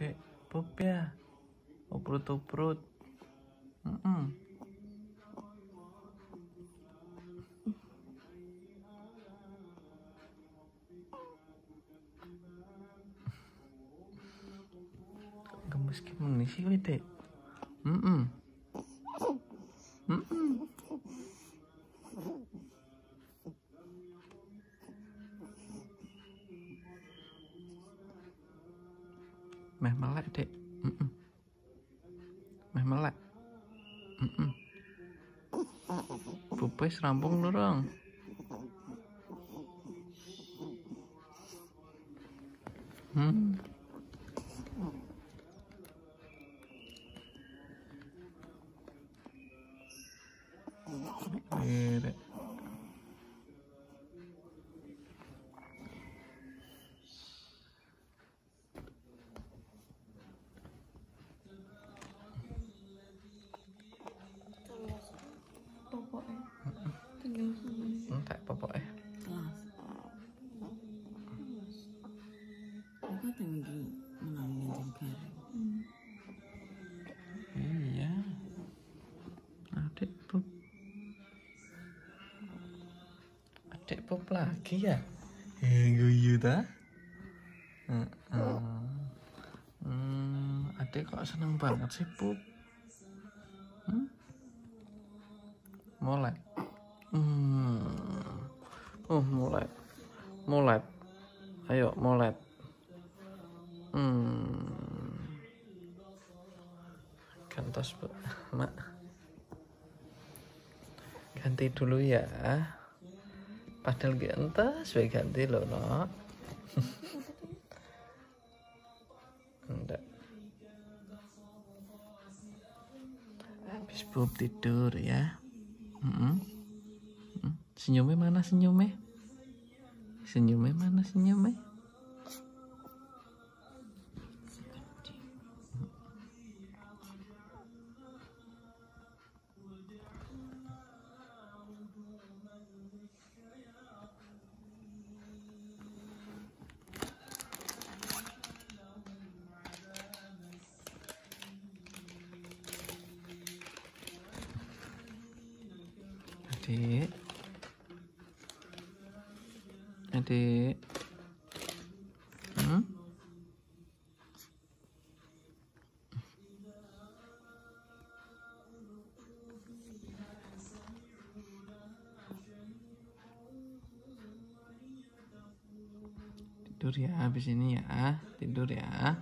dek pup ya uprut mm -mm. gemes gimana sih mm -mm. mm meh melek dek mm -mm. meh melek mm -mm. pupes rampung dorong hmm Dek. Tinggi menangin jengkar iya. Adik pup. Adik pup lagi ya? Eh guyu ta? Hmm, adik kok seneng banget sih pup? Hmm? mulai. Hmm. oh mulai. Mulai. Ayo mulai hmm. bu mak. Ganti dulu ya. Padahal entas we ganti loh no enggak. Habis bub tidur ya. Mm-mm. Mm. senyumnya mana senyumnya? Senyumnya mana senyumnya adik. Adik. Hmm? tidur ya habis ini ya. Tidur ya